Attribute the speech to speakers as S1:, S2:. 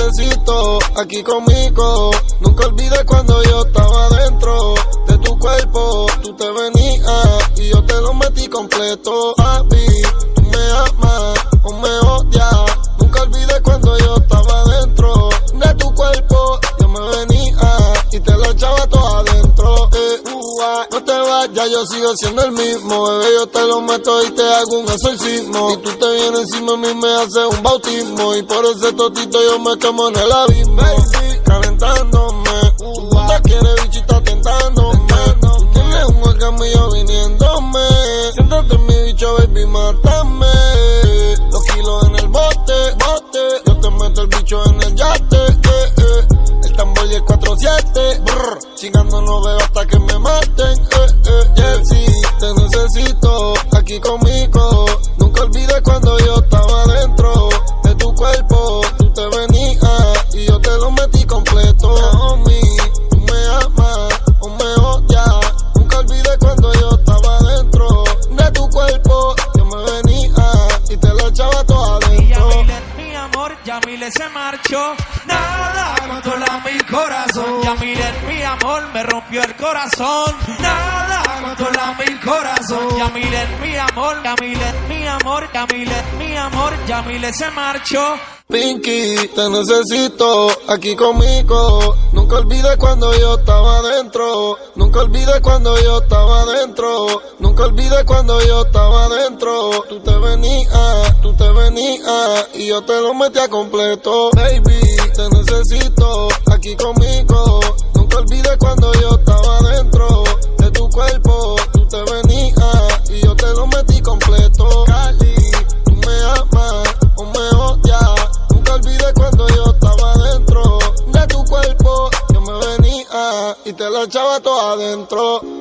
S1: necesito aquí conmigo. Nunca olvides cuando yo estaba adentro. Yo sigo siendo el mismo. Bebé, yo te lo meto y te hago un exorcismo. Y tú te vienes encima de mí, me haces un bautismo. Y por ese totito yo me quemo en el abismo. Baby, calentándome. Tu puta quiere bicho y está tentándome. Tú tienes un orgasmo y viniéndome. Siéntate mi bicho, baby, mátame. Los kilos en el bote, bote. Yo te meto el bicho en el yate, eh, eh. El tambor y el 4-7, brr. Chingando no veo hasta que me maten, eh,
S2: se marchó. Nada controla mi corazón. Yamile, mi amor, me rompió el corazón. Nada controla mi corazón. Yamile, mi amor, Yamile, mi amor, Yamile, mi amor, Yamile se marchó.
S1: Pinky, te necesito aquí conmigo. Nunca olvides cuando yo estaba dentro. Nunca olvides cuando yo estaba dentro. Nunca olvides cuando yo estaba dentro. Tú te venías, tú te venías y yo te lo metía completo. Baby, te necesito aquí conmigo. Nunca olvides cuando yo la echaba todo adentro.